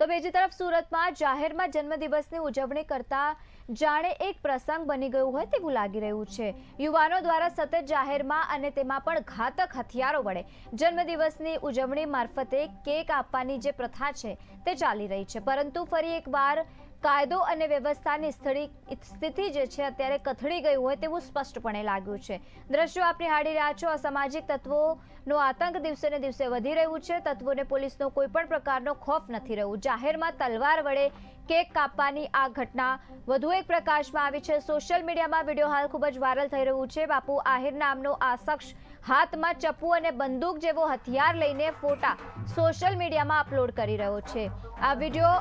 તો બીજી તરફ સુરતમાં જાહેરમાં જન્મદિવસની ઉજવણી કરતા જાણે એક પ્રસંગ બની ગયું હોય તેવું લાગી રહ્યું છે. યુવાનો દ્વારા સતત જાહેરમાં અને તેમાં પણ ઘાતક હથિયારો વડે જન્મદિવસની ઉજવણી મારફતે કેક આપવાની જે પ્રથા છે તે ચાલી રહી છે. પરંતુ ફરી એકવાર કાયદો અને વ્યવસ્થાની સ્થળી સ્થિતિ જે છે અત્યારે કથળી ગયું હોય તેવું સ્પષ્ટપણે લાગ્યું છે. દ્રશ્યો આપ નિહાળી રહ્યા છો. અસામાજિક તત્વોનો આતંક દિવસે ને દિવસે વધી રહ્યું છે. તત્વોને પોલીસનો કોઈ પણ પ્રકારનો ખોફ નથી રહ્યું. જાહેરમાં તલવાર વડે કેક કાપવાની આ ઘટના વધુ એક પ્રકાશમાં આવી છે. સોશિયલ મીડિયામાં વીડિયો હાલ ખૂબ જ વાયરલ થઈ રહ્યું છે. બાપુ આહિર નામનો આ શખ્સ હાથમાં ચપ્પુ અને બંદૂક જેવો હથિયાર લઈને ફોટા સોશિયલ મીડિયામાં અપલોડ કરી રહ્યો છે. આ વીડિયો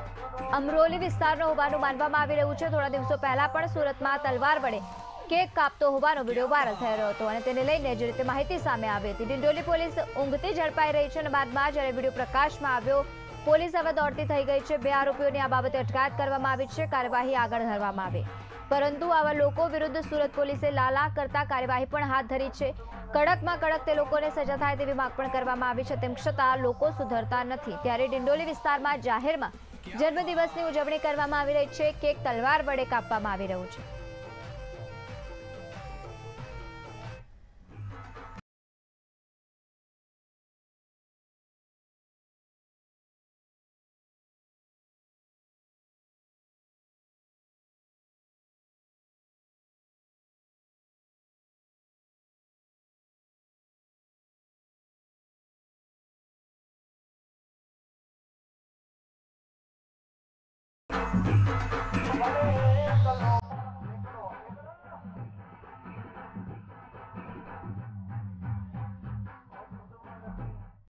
અમરોલી વિસ્તારનો હોવાનું માનવામાં આવી રહ્યું છે. થોડા દિવસો પહેલા પણ સુરતમાં તલવાર વડે કેક કાપતો હોવાનો વીડિયો વાયરલ થઈ રહ્યો હતો અને તેને લઈને જે રીતે માહિતી સામે આવી હતી. ડિંડોલી પોલીસ ઊંઘતી ઝડપાઈ રહી છે અને બાદમાં જ્યારે વીડિયો પ્રકાશમાં આવ્યો પોલીસ હવે દોડતી થઈ ગઈ છે. બે આરોપીઓની આ બાબતે અટકાયત કરવામાં આવી છે. કાર્યવાહી આગળ ધરવામાં આવે. પરંતુ આવા લોકો વિરુદ્ધ સુરત પોલીસે લાલા કરતા કાર્યવાહી પણ હાથ ધરી છે. કડકમાં કડક તે લોકોને સજા થાય તેવી માંગ પણ કરવામાં આવી છે. તેમ છતાં લોકો સુધરતા નથી. ત્યારે ડિંડોલી વિસ્તારમાં જાહેરમાં જન્મદિવસની ઉજવણી કરવામાં આવી રહી છે. કેક તલવાર વડે કાપવામાં આવી રહ્યું છે.